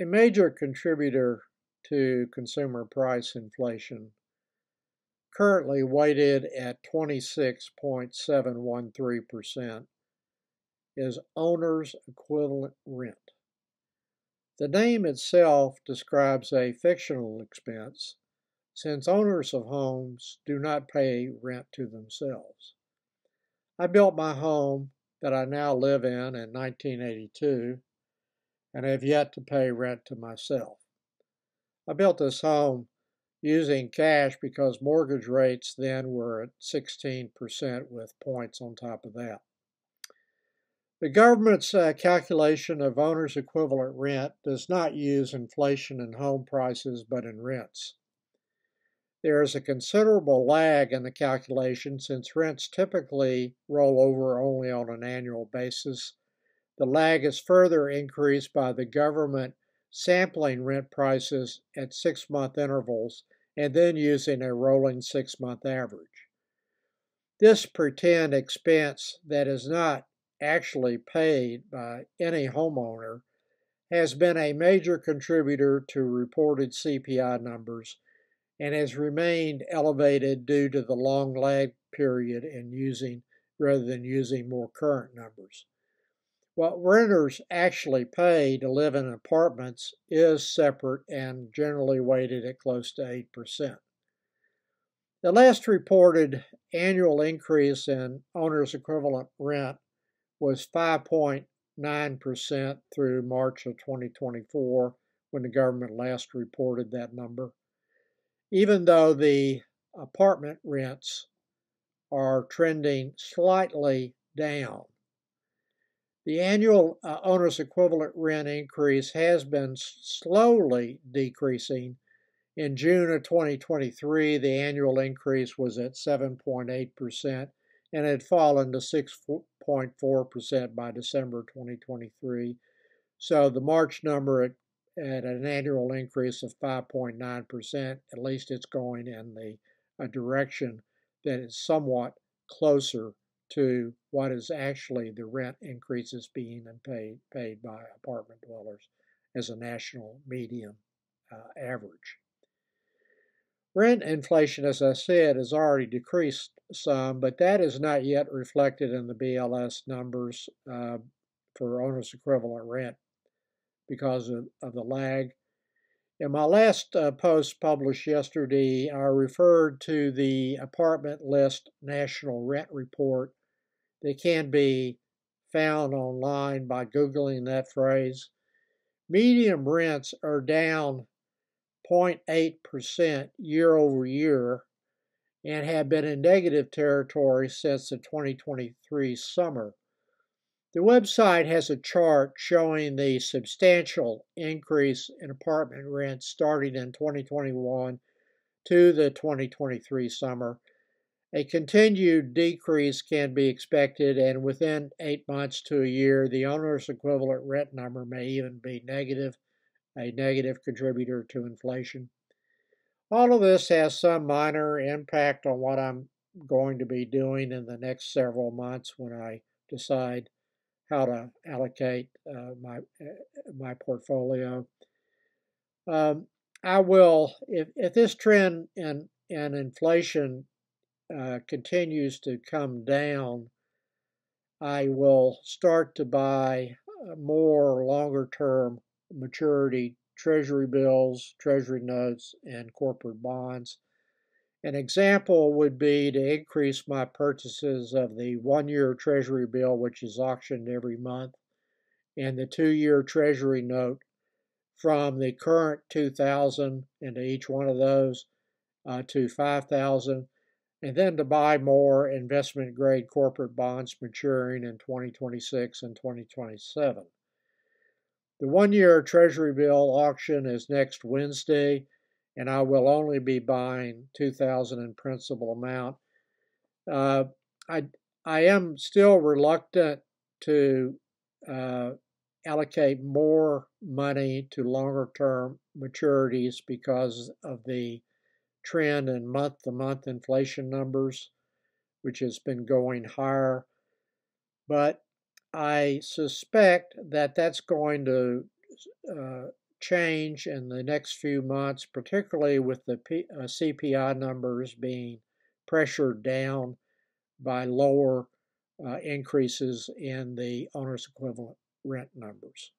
a major contributor to consumer price inflation, currently weighted at 26.713%, is owner's equivalent rent. The name itself describes a fictional expense since owners of homes do not pay rent to themselves. I built my home that I now live in in 1982 and have yet to pay rent to myself. I built this home using cash because mortgage rates then were at 16% with points on top of that. The government's uh, calculation of owner's equivalent rent does not use inflation in home prices but in rents. There is a considerable lag in the calculation since rents typically roll over only on an annual basis. The lag is further increased by the government sampling rent prices at six month intervals and then using a rolling six month average. This pretend expense that is not actually paid by any homeowner has been a major contributor to reported CPI numbers and has remained elevated due to the long lag period in using rather than using more current numbers. What renters actually pay to live in apartments is separate and generally weighted at close to 8%. The last reported annual increase in owner's equivalent rent was 5.9% through March of 2024 when the government last reported that number even though the apartment rents are trending slightly down. The annual uh, owner's equivalent rent increase has been slowly decreasing. In June of 2023, the annual increase was at 7.8% and had fallen to 6.4% by December 2023. So the March number at at an annual increase of 5.9%. At least it's going in the a direction that is somewhat closer to what is actually the rent increases being paid paid by apartment dwellers as a national median uh, average. Rent inflation, as I said, has already decreased some, but that is not yet reflected in the BLS numbers uh, for owner's equivalent rent because of, of the lag. In my last uh, post published yesterday, I referred to the apartment list national rent report that can be found online by Googling that phrase. Median rents are down 0.8% year over year and have been in negative territory since the 2023 summer. The website has a chart showing the substantial increase in apartment rents starting in 2021 to the 2023 summer. A continued decrease can be expected, and within eight months to a year, the owner's equivalent rent number may even be negative, a negative contributor to inflation. All of this has some minor impact on what I'm going to be doing in the next several months when I decide how to allocate uh, my uh, my portfolio. Um, I will if if this trend in in inflation uh, continues to come down, I will start to buy uh, more longer term maturity treasury bills, treasury notes, and corporate bonds. An example would be to increase my purchases of the one year Treasury bill, which is auctioned every month, and the two year Treasury note from the current 2000 into each one of those uh, to 5000 and then to buy more investment grade corporate bonds maturing in 2026 and 2027. The one year Treasury bill auction is next Wednesday and I will only be buying 2000 in principal amount. Uh, I, I am still reluctant to uh, allocate more money to longer term maturities because of the trend in month to month inflation numbers, which has been going higher. But I suspect that that's going to uh, change in the next few months, particularly with the P, uh, CPI numbers being pressured down by lower uh, increases in the owner's equivalent rent numbers.